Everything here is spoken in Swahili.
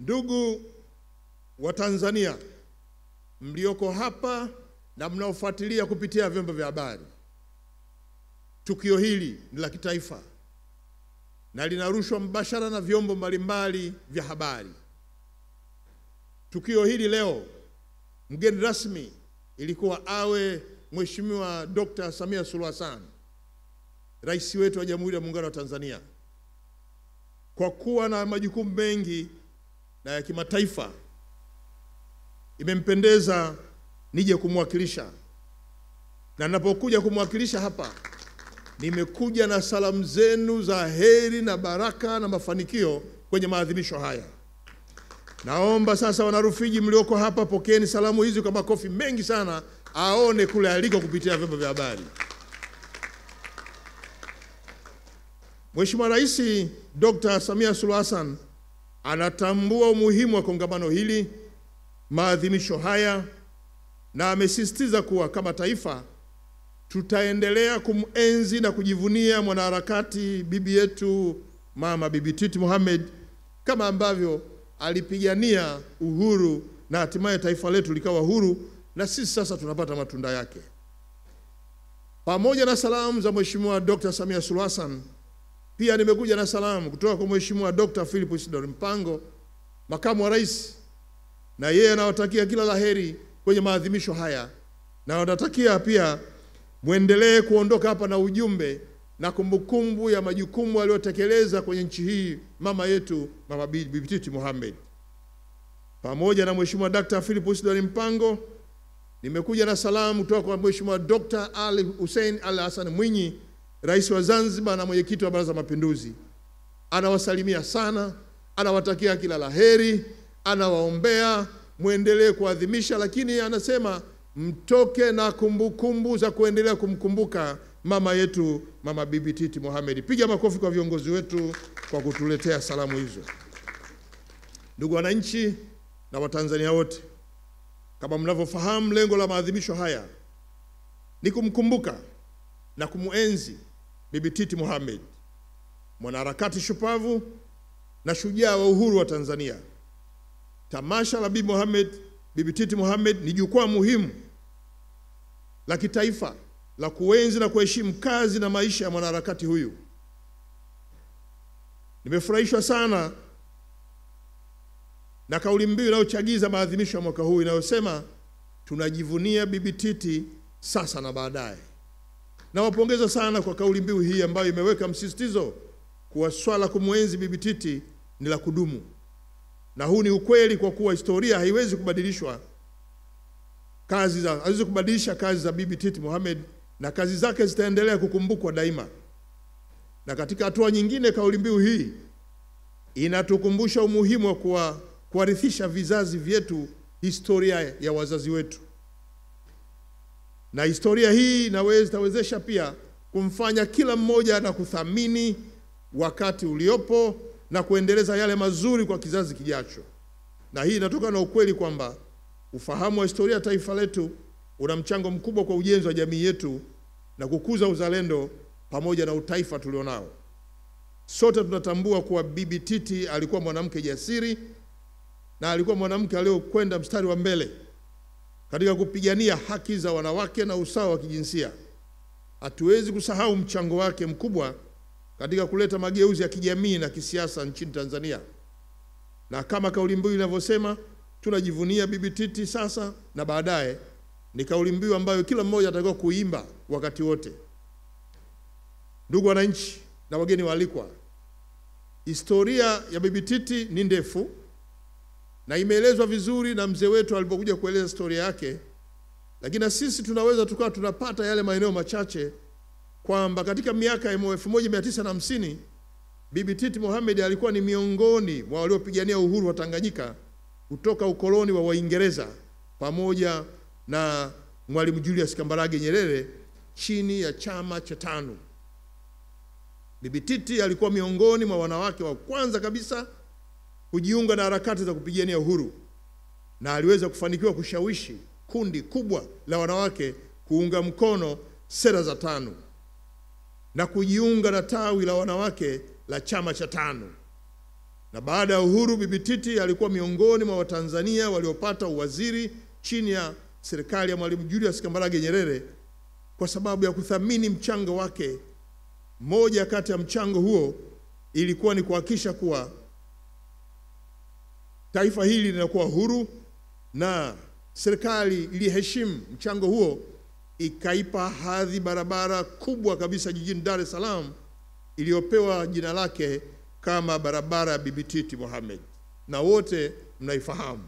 Ndugu wa Tanzania mlioko hapa na mnaofuatilia kupitia vyombo vya habari, tukio hili ni la kitaifa na linarushwa mbashara na vyombo mbalimbali vya habari. Tukio hili leo, mgeni rasmi ilikuwa awe Mheshimiwa Dr. Samia Suluhu Hassan, rais wetu wa Jamhuri ya Muungano wa Tanzania. Kwa kuwa na majukumu mengi na ya kimataifa, imempendeza nije kumwakilisha, na ninapokuja kumwakilisha hapa, nimekuja na salamu zenu za heri na baraka na mafanikio kwenye maadhimisho haya. Naomba sasa wanarufiji mlioko hapa, pokeeni salamu hizi kwa makofi mengi sana, aone kule aliko kupitia vyombo vya habari. Mheshimiwa Rais Dr. Samia Suluhu Hassan anatambua umuhimu wa kongamano hili, maadhimisho haya, na amesisitiza kuwa kama taifa tutaendelea kumenzi na kujivunia mwanaharakati bibi yetu Mama Bibi Titi Mohamed kama ambavyo alipigania uhuru na hatimaye taifa letu likawa huru na sisi sasa tunapata matunda yake. Pamoja na salamu za Mheshimiwa Dr. Samia Suluhu Hassan, pia nimekuja na salamu kutoka kwa Mheshimiwa Dr. Philip Isidori Mpango, makamu wa rais, na yeye anawatakia kila la heri kwenye maadhimisho haya, na anatakia pia mwendelee kuondoka hapa na ujumbe na kumbukumbu ya majukumu aliyotekeleza kwenye nchi hii mama yetu Mama Bibi Titi Mohamed. Pamoja na Mheshimiwa Dr. Philip Isidori Mpango, nimekuja na salamu kutoka kwa Mheshimiwa Dr. Ali Hussein Ali Hassan Mwinyi, Rais wa Zanzibar na mwenyekiti wa Baraza la Mapinduzi. Anawasalimia sana, anawatakia kila la heri, anawaombea mwendelee kuadhimisha, lakini anasema mtoke na kumbukumbu kumbu za kuendelea kumkumbuka mama yetu Mama Bibi Titi Mohamed. Piga makofi kwa viongozi wetu kwa kutuletea salamu hizo. Ndugu wananchi na Watanzania wote, kama mnavyofahamu, lengo la maadhimisho haya ni kumkumbuka na kumuenzi Bibi Titi Mohamed, mwanaharakati shupavu na shujaa wa uhuru wa Tanzania. Tamasha la Bibi Mohamed, Bibi Titi Mohamed ni jukwaa muhimu la kitaifa la kuenzi na kuheshimu kazi na maisha ya mwanaharakati huyu. Nimefurahishwa sana na kauli mbiu inayochagiza maadhimisho ya mwaka huu inayosema tunajivunia Bibi Titi sasa na baadaye. Nawapongeza sana kwa kauli mbiu hii ambayo imeweka msisitizo kuwa swala kumwenzi Bibi Titi ni la kudumu, na huu ni ukweli kwa kuwa historia haiwezi kubadilishwa kazi za haiwezi kubadilisha kazi za Bibi Titi Mohamed na kazi zake zitaendelea kukumbukwa daima. Na katika hatua nyingine, kauli mbiu hii inatukumbusha umuhimu wa kuwa kuwarithisha vizazi vyetu historia ya wazazi wetu, na historia hii itawezesha pia kumfanya kila mmoja na kuthamini wakati uliopo na kuendeleza yale mazuri kwa kizazi kijacho. Na hii inatokana na ukweli kwamba ufahamu wa historia ya taifa letu una mchango mkubwa kwa ujenzi wa jamii yetu na kukuza uzalendo pamoja na utaifa tulionao. Sote tunatambua kuwa Bibi Titi alikuwa mwanamke jasiri na alikuwa mwanamke aliyokwenda mstari wa mbele katika kupigania haki za wanawake na usawa wa kijinsia. Hatuwezi kusahau mchango wake mkubwa katika kuleta mageuzi ya kijamii na kisiasa nchini Tanzania, na kama kauli mbiu inavyosema, tunajivunia Bibi Titi sasa na baadaye ni kauli mbiu ambayo kila mmoja atakiwa kuimba wakati wote. Ndugu wananchi na wageni waalikwa, historia ya Bibi Titi ni ndefu na imeelezwa vizuri na mzee wetu alipokuja kueleza historia yake, lakini na sisi tunaweza tukawa tunapata yale maeneo machache kwamba katika miaka ya 1950 Bibi Titi Mohamed alikuwa ni miongoni mwa waliopigania uhuru wa Tanganyika kutoka ukoloni wa Waingereza pamoja na Mwalimu Julius Kambarage Nyerere chini ya chama cha TANU. Bibi Titi alikuwa miongoni mwa wanawake wa kwanza kabisa kujiunga na harakati za kupigania uhuru na aliweza kufanikiwa kushawishi kundi kubwa la wanawake kuunga mkono sera za tano na kujiunga na tawi la wanawake la chama cha tano. na baada ya uhuru, Bibi Titi alikuwa miongoni mwa Watanzania waliopata uwaziri chini ya serikali ya Mwalimu Julius Kambarage Nyerere kwa sababu ya kuthamini mchango wake. Moja kati ya mchango huo ilikuwa ni kuhakikisha kuwa taifa hili linakuwa huru, na serikali iliheshimu mchango huo, ikaipa hadhi barabara kubwa kabisa jijini Dar es Salaam iliyopewa jina lake kama barabara ya Bibi Titi Mohamed, na wote mnaifahamu.